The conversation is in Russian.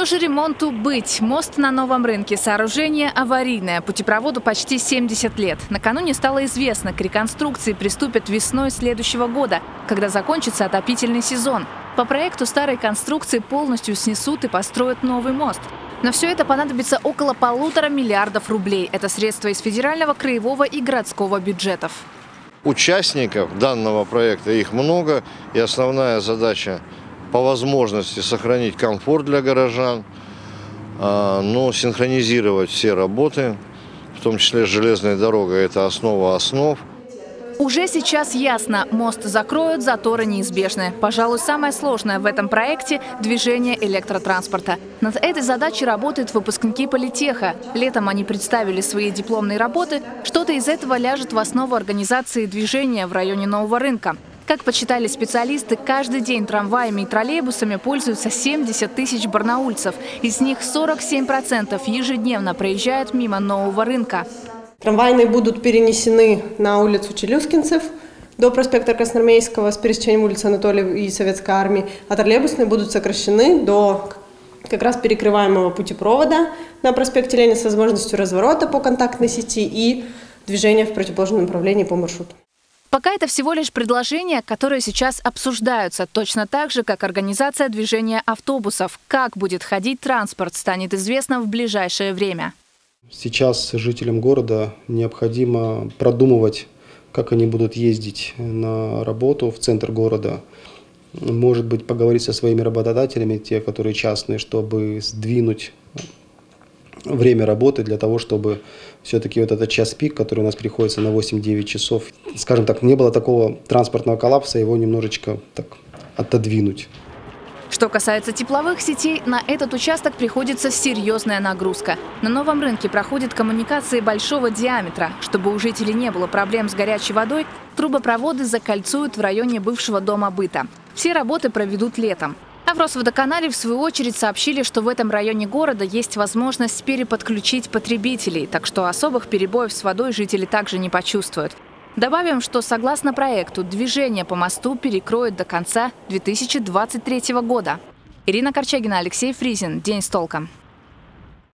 Все же ремонту быть. Мост на новом рынке. Сооружение аварийное. Путепроводу почти 70 лет. Накануне стало известно, к реконструкции приступят весной следующего года, когда закончится отопительный сезон. По проекту старой конструкции полностью снесут и построят новый мост. На все это понадобится около полутора миллиардов рублей. Это средства из федерального, краевого и городского бюджетов. Участников данного проекта их много, и основная задача по возможности сохранить комфорт для горожан, а, но синхронизировать все работы, в том числе железная дорога – это основа основ – уже сейчас ясно, мост закроют, заторы неизбежны. Пожалуй, самое сложное в этом проекте – движение электротранспорта. Над этой задачей работают выпускники политеха. Летом они представили свои дипломные работы. Что-то из этого ляжет в основу организации движения в районе Нового рынка. Как почитали специалисты, каждый день трамваями и троллейбусами пользуются 70 тысяч барнаульцев. Из них 47% ежедневно проезжают мимо нового рынка. Трамвайные будут перенесены на улицу Челюскинцев до проспекта Красноармейского с пересечением улицы Анатолия и Советской армии, а троллейбусные будут сокращены до как раз перекрываемого путепровода на проспекте Ленина с возможностью разворота по контактной сети и движения в противоположном направлении по маршруту. Пока это всего лишь предложения, которые сейчас обсуждаются, точно так же, как организация движения автобусов. Как будет ходить транспорт, станет известно в ближайшее время. Сейчас жителям города необходимо продумывать, как они будут ездить на работу в центр города. Может быть, поговорить со своими работодателями, те, которые частные, чтобы сдвинуть время работы для того, чтобы все-таки вот этот час пик, который у нас приходится на 8-9 часов, скажем так, не было такого транспортного коллапса, его немножечко так отодвинуть. Что касается тепловых сетей, на этот участок приходится серьезная нагрузка. На новом рынке проходят коммуникации большого диаметра. Чтобы у жителей не было проблем с горячей водой, трубопроводы закольцуют в районе бывшего дома быта. Все работы проведут летом. А в Росводоканале, в свою очередь, сообщили, что в этом районе города есть возможность переподключить потребителей, так что особых перебоев с водой жители также не почувствуют. Добавим, что согласно проекту движение по мосту перекроют до конца 2023 года. Ирина Корчагина, Алексей Фризин. День с толком.